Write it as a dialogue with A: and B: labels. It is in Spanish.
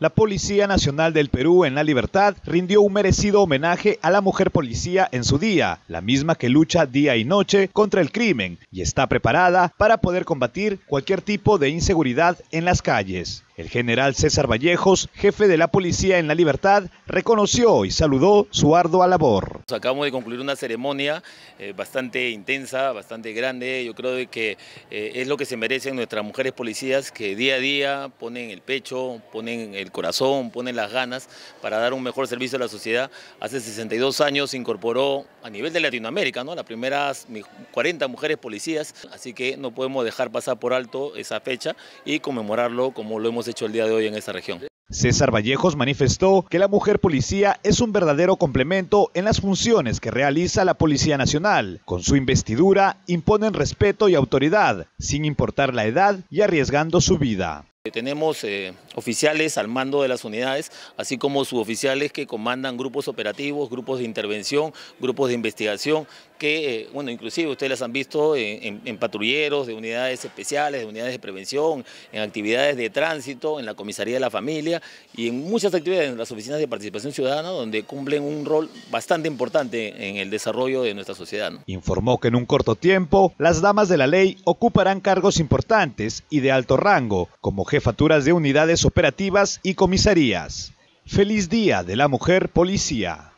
A: La Policía Nacional del Perú en la Libertad rindió un merecido homenaje a la mujer policía en su día, la misma que lucha día y noche contra el crimen y está preparada para poder combatir cualquier tipo de inseguridad en las calles. El general César Vallejos, jefe de la Policía en la Libertad, reconoció y saludó su ardua labor.
B: Acabamos de concluir una ceremonia eh, bastante intensa, bastante grande. Yo creo que eh, es lo que se merecen nuestras mujeres policías que día a día ponen el pecho, ponen el corazón, ponen las ganas para dar un mejor servicio a la sociedad. Hace 62 años se incorporó a nivel de Latinoamérica, ¿no? las primeras 40 mujeres policías, así que no podemos dejar pasar por alto esa fecha y conmemorarlo como lo hemos hecho el día de hoy en esta región.
A: César Vallejos manifestó que la mujer policía es un verdadero complemento en las funciones que realiza la Policía Nacional. Con su investidura imponen respeto y autoridad, sin importar la edad y arriesgando su vida.
B: Tenemos eh, oficiales al mando de las unidades, así como suboficiales que comandan grupos operativos, grupos de intervención, grupos de investigación, que, eh, bueno, inclusive ustedes las han visto en, patrulleros, de unidades especiales, de unidades de prevención, en actividades de tránsito, en la comisaría de la familia y en muchas actividades en las oficinas de participación ciudadana, donde cumplen un rol bastante importante en el desarrollo de nuestra sociedad.
A: Informó que en un corto tiempo, las damas de la ley ocuparán cargos importantes y de alto rango, como jefaturas de unidades operativas y comisarías. Feliz Día de la Mujer Policía.